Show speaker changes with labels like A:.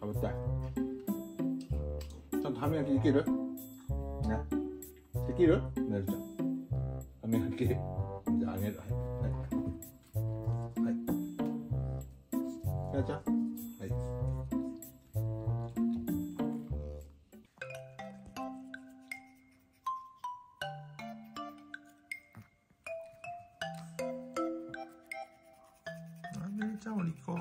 A: 잡았다. 전 다음에 이렇게 이끼를. 네. 새끼를 내리자. 다음에 이렇게 이제 안 해라 하이 하이 하자 お利口。